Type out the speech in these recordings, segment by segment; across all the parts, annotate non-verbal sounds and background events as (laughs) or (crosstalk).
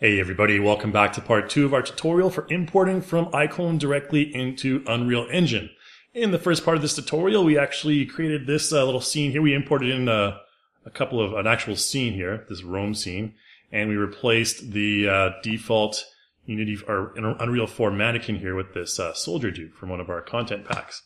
Hey everybody, welcome back to part two of our tutorial for importing from iClone directly into Unreal Engine. In the first part of this tutorial, we actually created this uh, little scene here. We imported in uh, a couple of, an actual scene here, this Rome scene, and we replaced the uh, default Unity or Unreal 4 mannequin here with this uh, soldier dude from one of our content packs.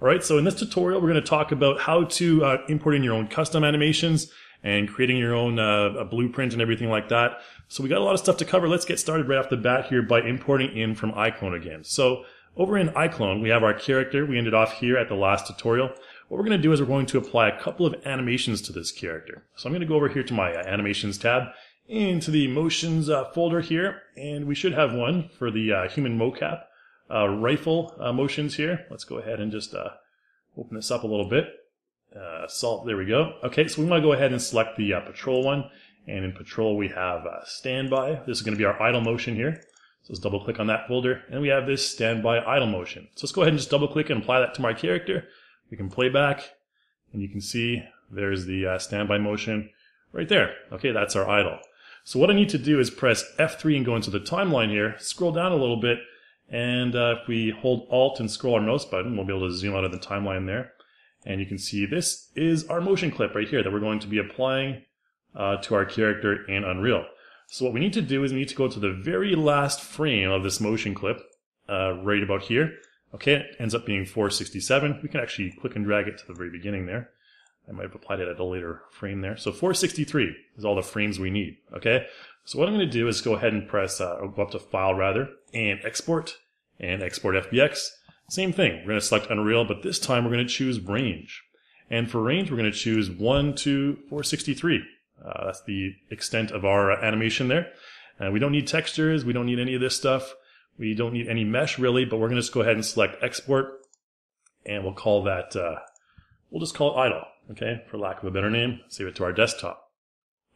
Alright, so in this tutorial, we're going to talk about how to uh, import in your own custom animations and creating your own uh, blueprint and everything like that. So we got a lot of stuff to cover. Let's get started right off the bat here by importing in from iClone again. So over in iClone, we have our character. We ended off here at the last tutorial. What we're going to do is we're going to apply a couple of animations to this character. So I'm going to go over here to my uh, animations tab into the motions uh, folder here, and we should have one for the uh, human mocap uh, rifle uh, motions here. Let's go ahead and just uh, open this up a little bit. Salt, there we go. Okay, so we want to go ahead and select the patrol one. And in Patrol, we have uh, Standby. This is going to be our idle motion here. So let's double click on that folder. And we have this Standby idle motion. So let's go ahead and just double click and apply that to my character. We can play back. And you can see there's the uh, Standby motion right there. Okay, that's our idle. So what I need to do is press F3 and go into the timeline here, scroll down a little bit, and uh, if we hold Alt and scroll our mouse button, we'll be able to zoom out of the timeline there. And you can see this is our motion clip right here that we're going to be applying uh, to our character in Unreal. So what we need to do is we need to go to the very last frame of this motion clip, uh, right about here. Okay, it ends up being 467. We can actually click and drag it to the very beginning there. I might have applied it at a later frame there. So 463 is all the frames we need. Okay, so what I'm going to do is go ahead and press, uh, go up to File rather, and Export, and Export FBX. Same thing. We're going to select Unreal, but this time we're going to choose Range. And for range, we're going to choose 1 to 463. Uh, that's the extent of our animation there. Uh, we don't need textures. We don't need any of this stuff. We don't need any mesh really, but we're going to just go ahead and select export and we'll call that, uh, we'll just call it idle, okay, for lack of a better name. Save it to our desktop.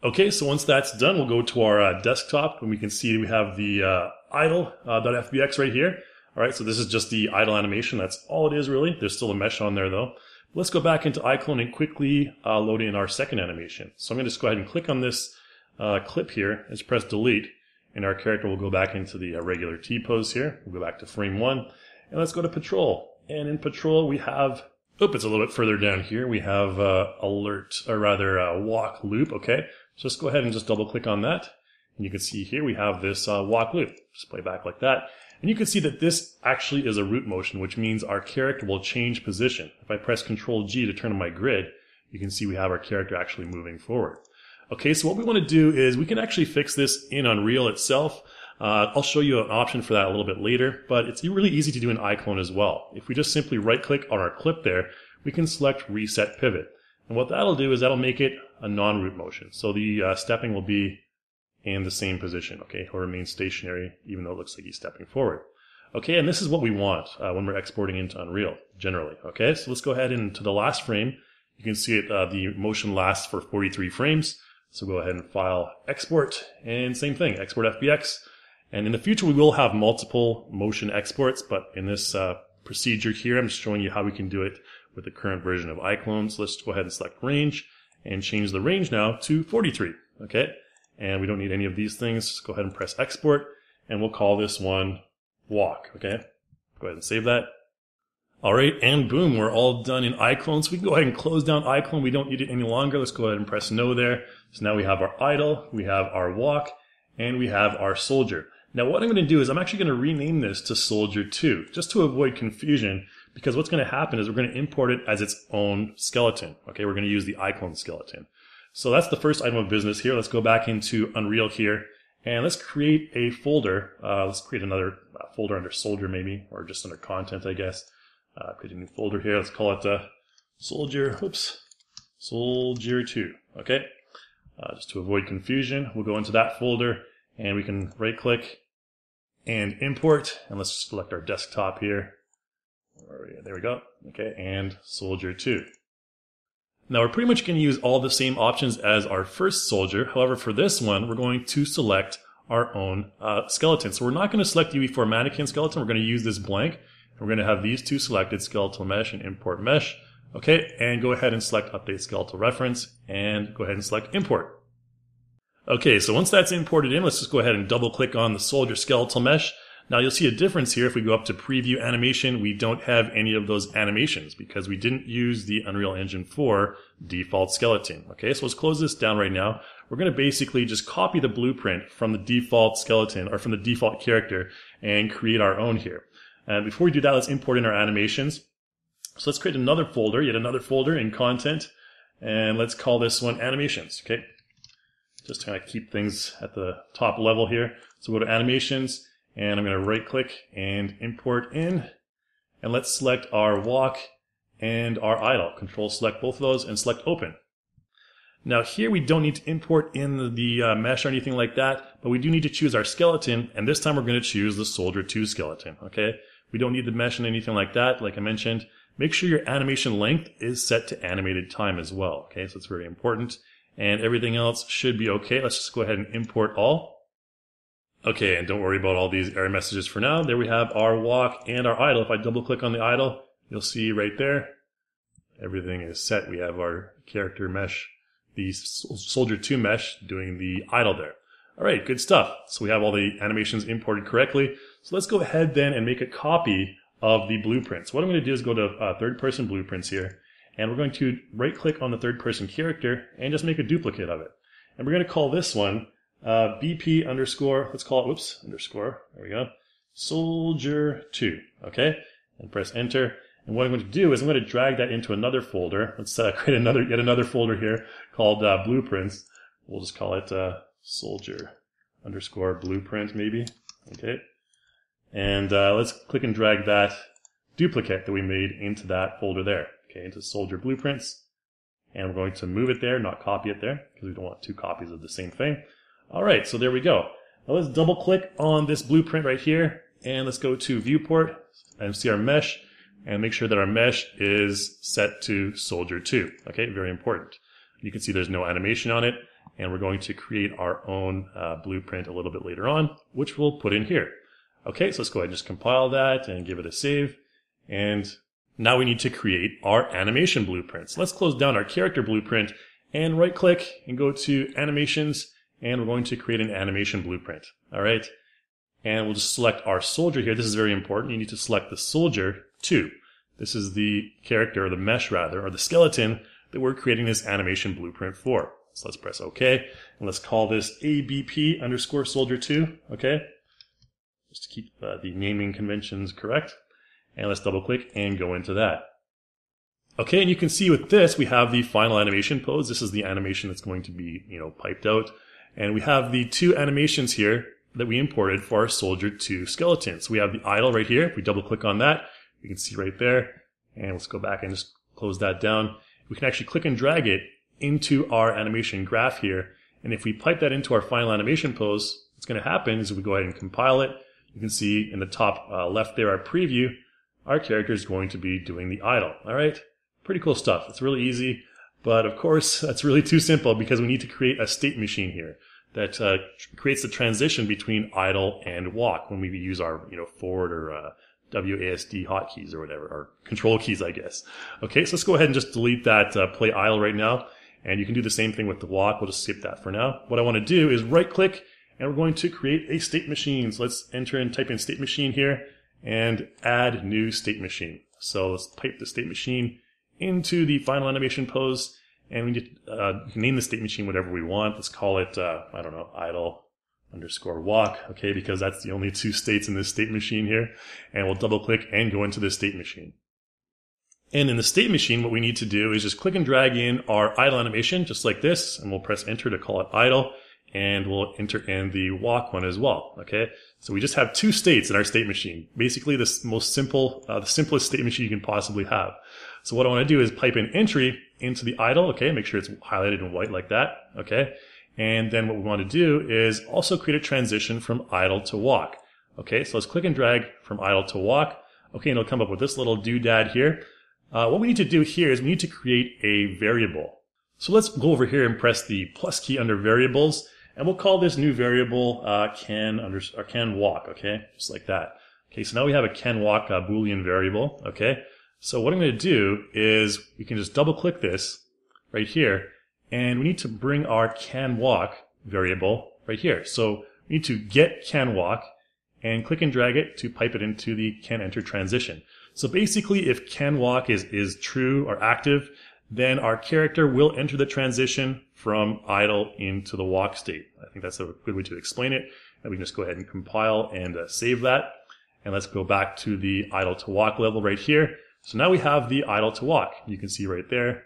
Okay, so once that's done, we'll go to our uh, desktop and we can see we have the uh, idle.fbx uh, right here. All right, so this is just the idle animation. That's all it is really. There's still a mesh on there though. Let's go back into iClone and quickly uh, load in our second animation. So I'm going to just go ahead and click on this uh, clip here just press delete and our character will go back into the uh, regular T-pose here. We'll go back to frame one and let's go to patrol. And in patrol we have, oh, it's a little bit further down here. We have uh, alert, or rather uh, walk loop, okay? So let's go ahead and just double click on that. And you can see here we have this uh, walk loop. Just play back like that. And you can see that this actually is a root motion, which means our character will change position. If I press Control G to turn on my grid, you can see we have our character actually moving forward. Okay, so what we want to do is we can actually fix this in Unreal itself. Uh, I'll show you an option for that a little bit later, but it's really easy to do in iClone as well. If we just simply right click on our clip there, we can select Reset Pivot. And what that'll do is that'll make it a non-root motion. So the uh, stepping will be in the same position. Okay, he'll remain stationary even though it looks like he's stepping forward. Okay, and this is what we want uh, when we're exporting into Unreal generally. Okay, so let's go ahead into the last frame. You can see it, uh, the motion lasts for 43 frames. So go ahead and file export and same thing, export FBX. And in the future, we will have multiple motion exports, but in this uh, procedure here, I'm just showing you how we can do it with the current version of iClone. So let's go ahead and select range and change the range now to 43. Okay and we don't need any of these things. Just go ahead and press export and we'll call this one walk. Okay. Go ahead and save that. All right. And boom, we're all done in iClone. So we can go ahead and close down iClone. We don't need it any longer. Let's go ahead and press no there. So now we have our idle, we have our walk, and we have our soldier. Now what I'm going to do is I'm actually going to rename this to soldier 2 just to avoid confusion because what's going to happen is we're going to import it as its own skeleton. Okay. We're going to use the iClone skeleton. So that's the first item of business here. Let's go back into Unreal here and let's create a folder. Uh, let's create another uh, folder under soldier maybe, or just under content, I guess. Uh, create a new folder here. Let's call it uh, soldier, oops, soldier 2. Okay. Uh, just to avoid confusion, we'll go into that folder and we can right click and import. And let's select our desktop here. There we go. Okay. And soldier 2. Now we're pretty much going to use all the same options as our first soldier. However, for this one, we're going to select our own uh, skeleton. So we're not going to select UE4 mannequin skeleton. We're going to use this blank. And We're going to have these two selected, skeletal mesh and import mesh. Okay, and go ahead and select update skeletal reference and go ahead and select import. Okay, so once that's imported in, let's just go ahead and double click on the soldier skeletal mesh. Now you'll see a difference here. If we go up to preview animation, we don't have any of those animations because we didn't use the Unreal Engine 4 default skeleton. Okay, so let's close this down right now. We're going to basically just copy the blueprint from the default skeleton or from the default character and create our own here. And before we do that, let's import in our animations. So let's create another folder, yet another folder in content, and let's call this one animations. Okay, just to kind of keep things at the top level here. So go to animations and I'm going to right click and import in and let's select our walk and our idle. Control select both of those and select open. Now here we don't need to import in the, the uh, mesh or anything like that, but we do need to choose our skeleton and this time we're going to choose the Soldier 2 skeleton, okay? We don't need the mesh and anything like that, like I mentioned. Make sure your animation length is set to animated time as well, okay? So it's very important and everything else should be okay. Let's just go ahead and import all. Okay, and don't worry about all these error messages for now. There we have our walk and our idle. If I double click on the idle, you'll see right there, everything is set. We have our character mesh, the Soldier 2 mesh doing the idle there. All right, good stuff. So we have all the animations imported correctly. So let's go ahead then and make a copy of the blueprints. What I'm going to do is go to uh, third person blueprints here and we're going to right click on the third person character and just make a duplicate of it. And we're going to call this one uh, BP underscore, let's call it, whoops, underscore, there we go, soldier 2, okay? And press enter. And what I'm going to do is I'm going to drag that into another folder. Let's uh, (laughs) create another, yet another folder here called uh, blueprints. We'll just call it uh, soldier underscore blueprint maybe, okay? And uh, let's click and drag that duplicate that we made into that folder there okay, into soldier blueprints. And we're going to move it there, not copy it there, because we don't want two copies of the same thing. All right, so there we go. Now let's double click on this blueprint right here, and let's go to viewport and see our mesh, and make sure that our mesh is set to soldier 2. Okay, very important. You can see there's no animation on it, and we're going to create our own uh, blueprint a little bit later on, which we'll put in here. Okay, so let's go ahead and just compile that and give it a save. And now we need to create our animation blueprints. Let's close down our character blueprint and right click and go to animations and we're going to create an animation blueprint. All right. And we'll just select our soldier here. This is very important. You need to select the soldier two. This is the character or the mesh rather, or the skeleton that we're creating this animation blueprint for. So let's press OK. And let's call this ABP underscore soldier two. Okay. Just to keep uh, the naming conventions correct. And let's double click and go into that. Okay, and you can see with this, we have the final animation pose. This is the animation that's going to be, you know, piped out. And we have the two animations here that we imported for our Soldier 2 skeleton. So we have the idle right here. If we double click on that, we can see right there. And let's go back and just close that down. We can actually click and drag it into our animation graph here. And if we pipe that into our final animation pose, what's going to happen is we go ahead and compile it, you can see in the top uh, left there, our preview, our character is going to be doing the idle. All right, pretty cool stuff. It's really easy, but of course (laughs) that's really too simple because we need to create a state machine here that uh, creates the transition between idle and walk when we use our you know forward or uh, WASD hotkeys or whatever, or control keys, I guess. Okay, so let's go ahead and just delete that uh, play idle right now. And you can do the same thing with the walk. We'll just skip that for now. What I want to do is right click and we're going to create a state machine. So let's enter and type in state machine here and add new state machine. So let's type the state machine into the final animation pose and we to uh, name the state machine whatever we want. Let's call it, uh, I don't know, idle underscore walk, okay, because that's the only two states in this state machine here. And we'll double click and go into the state machine. And in the state machine, what we need to do is just click and drag in our idle animation, just like this, and we'll press enter to call it idle and we'll enter in the walk one as well. Okay. So we just have two states in our state machine. Basically the most simple, uh, the simplest state machine you can possibly have. So what I want to do is pipe in entry into the idle. Okay. Make sure it's highlighted in white like that. Okay. And then what we want to do is also create a transition from idle to walk. Okay. So let's click and drag from idle to walk. Okay. And it'll come up with this little doodad here. Uh, what we need to do here is we need to create a variable. So let's go over here and press the plus key under variables and we'll call this new variable uh, can under or can walk, okay? Just like that. Okay, so now we have a can walk uh, boolean variable, okay? So what I'm going to do is we can just double click this right here, and we need to bring our can walk variable right here. So we need to get can walk and click and drag it to pipe it into the can enter transition. So basically if can walk is, is true or active, then our character will enter the transition from idle into the walk state. I think that's a good way to explain it. And we can just go ahead and compile and uh, save that. And let's go back to the idle to walk level right here. So now we have the idle to walk. You can see right there,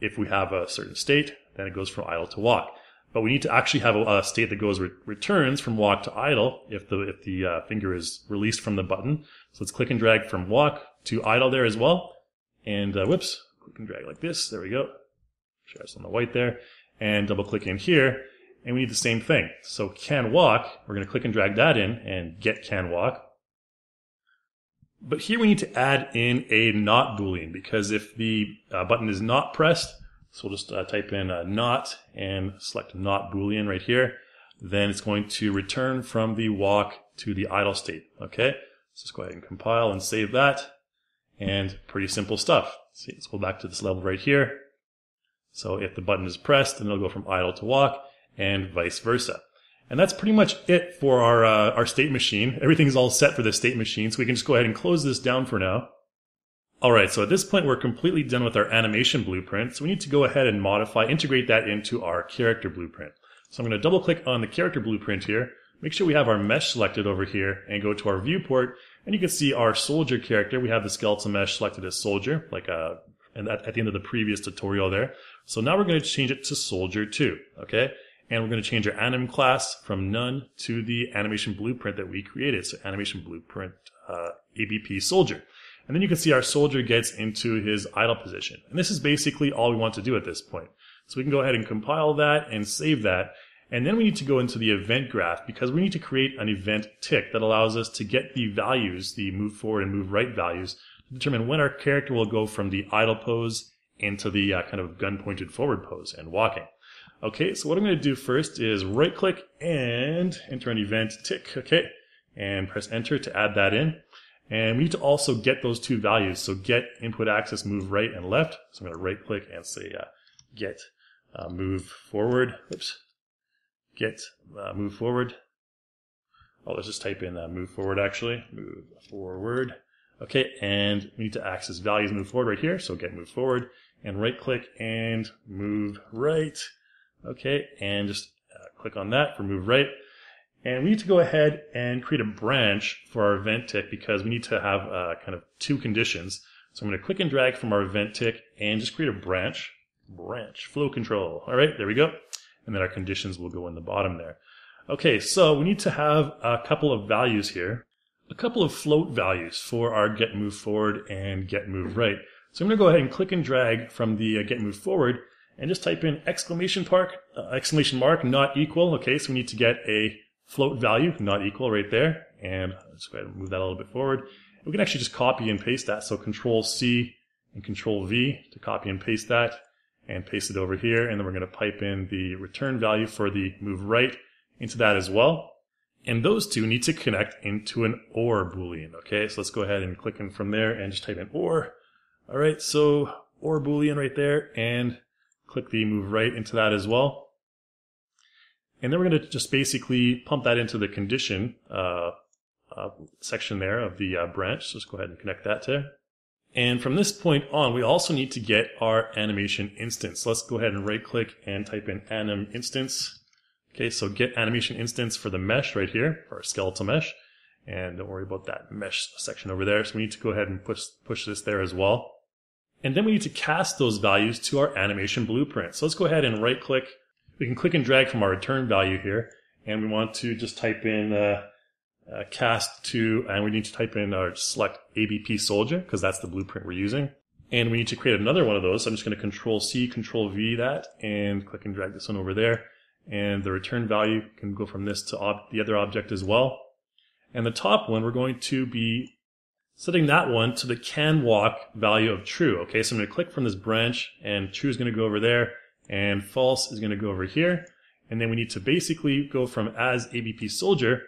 if we have a certain state, then it goes from idle to walk. But we need to actually have a, a state that goes re- returns from walk to idle if the if the uh, finger is released from the button. So let's click and drag from walk to idle there as well. And uh, whoops, click and drag like this. There we go. Us on the white there. And double click in here. And we need the same thing. So can walk, we're going to click and drag that in and get can walk. But here we need to add in a not boolean because if the uh, button is not pressed, so we'll just uh, type in uh, not and select not boolean right here, then it's going to return from the walk to the idle state. Okay, so let's go ahead and compile and save that. And pretty simple stuff. See, let's go back to this level right here. So if the button is pressed, then it'll go from idle to walk and vice versa. And that's pretty much it for our, uh, our state machine. Everything's all set for the state machine, so we can just go ahead and close this down for now. Alright, so at this point we're completely done with our animation blueprint, so we need to go ahead and modify, integrate that into our character blueprint. So I'm going to double click on the character blueprint here, make sure we have our mesh selected over here, and go to our viewport, and you can see our soldier character. We have the skeletal mesh selected as soldier, like uh, and at, at the end of the previous tutorial there. So now we're going to change it to soldier 2, okay? And we're going to change our anim class from none to the animation blueprint that we created. So animation blueprint uh, ABP soldier. And then you can see our soldier gets into his idle position. And this is basically all we want to do at this point. So we can go ahead and compile that and save that. And then we need to go into the event graph because we need to create an event tick that allows us to get the values, the move forward and move right values, to determine when our character will go from the idle pose into the uh, kind of gun pointed forward pose and walking. Okay, so what I'm going to do first is right click and enter an event tick, okay, and press enter to add that in. And we need to also get those two values. So get input axis move right and left. So I'm going to right click and say uh, get uh, move forward. Oops. Get uh, move forward. Oh, let's just type in uh, move forward actually. Move forward. Okay, and we need to access values move forward right here. So get move forward and right click and move right. Okay, and just uh, click on that for move right. And we need to go ahead and create a branch for our event tick because we need to have uh, kind of two conditions. So I'm going to click and drag from our event tick and just create a branch. Branch, flow control. All right, there we go. And then our conditions will go in the bottom there. Okay, so we need to have a couple of values here. A couple of float values for our get move forward and get move right. So I'm going to go ahead and click and drag from the uh, get move forward and just type in exclamation mark, uh, exclamation mark, not equal. Okay, so we need to get a float value, not equal right there. And let's go ahead and move that a little bit forward. We can actually just copy and paste that. So control C and control V to copy and paste that and paste it over here. And then we're going to pipe in the return value for the move right into that as well. And those two need to connect into an OR boolean. Okay, so let's go ahead and click in from there and just type in OR. All right, so OR boolean right there and click the move right into that as well. And then we're going to just basically pump that into the condition uh, uh, section there of the uh, branch. So let's go ahead and connect that to. And from this point on, we also need to get our animation instance. let's go ahead and right click and type in anim instance. Okay, so get animation instance for the mesh right here, for our skeletal mesh. And don't worry about that mesh section over there. So we need to go ahead and push, push this there as well. And then we need to cast those values to our animation blueprint. So let's go ahead and right click. We can click and drag from our return value here. And we want to just type in uh, uh, cast to, and we need to type in our select ABP soldier because that's the blueprint we're using. And we need to create another one of those. So I'm just going to control C, control V that and click and drag this one over there. And the return value can go from this to the other object as well. And the top one, we're going to be setting that one to the can walk value of true. Okay, so I'm going to click from this branch and true is going to go over there and false is going to go over here. And then we need to basically go from as ABP soldier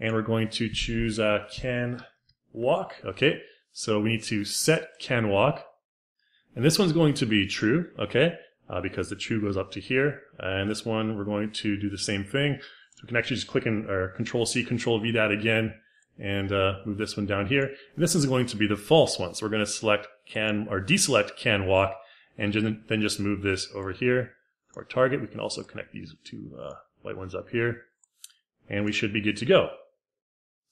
and we're going to choose uh, can walk. Okay, so we need to set can walk. And this one's going to be true. Okay, uh, because the true goes up to here. And this one, we're going to do the same thing. So we can actually just click in or Control C, Control V that again, and uh, move this one down here. And this is going to be the false one. So we're going to select can or deselect can walk, and then just move this over here to our target. We can also connect these two uh, white ones up here, and we should be good to go.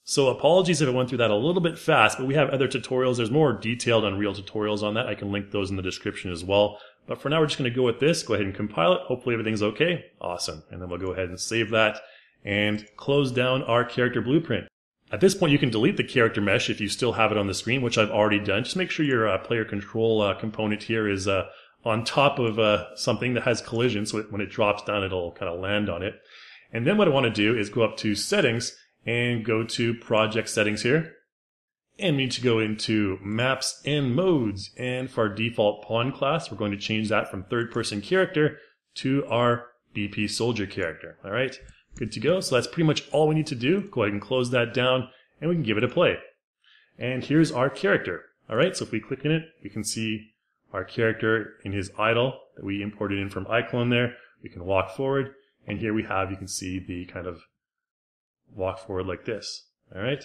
So apologies if I went through that a little bit fast, but we have other tutorials. There's more detailed Unreal tutorials on that. I can link those in the description as well. But for now, we're just going to go with this. Go ahead and compile it. Hopefully everything's okay. Awesome. And then we'll go ahead and save that and close down our character blueprint. At this point, you can delete the character mesh if you still have it on the screen, which I've already done. Just make sure your uh, player control uh, component here is uh, on top of uh, something that has collision, so it, when it drops down, it'll kind of land on it. And then what I want to do is go up to settings and go to project settings here. And we need to go into maps and modes. And for our default pawn class, we're going to change that from third person character to our BP soldier character. All right, good to go. So that's pretty much all we need to do. Go ahead and close that down and we can give it a play. And here's our character. All right, so if we click in it, we can see our character in his idle that we imported in from iClone there. We can walk forward and here we have, you can see the kind of walk forward like this. All right.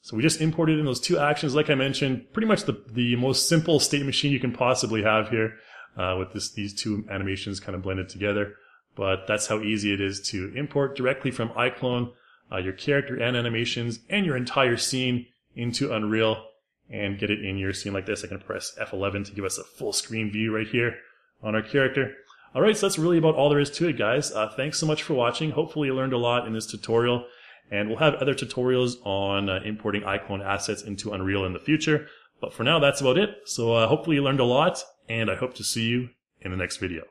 So we just imported in those two actions, like I mentioned, pretty much the, the most simple state machine you can possibly have here uh, with this, these two animations kind of blended together. But that's how easy it is to import directly from iClone uh, your character and animations and your entire scene into Unreal and get it in your scene like this. I can press F11 to give us a full screen view right here on our character. All right, so that's really about all there is to it, guys. Uh, thanks so much for watching. Hopefully you learned a lot in this tutorial. And we'll have other tutorials on uh, importing iClone assets into Unreal in the future. But for now, that's about it. So uh, hopefully you learned a lot, and I hope to see you in the next video.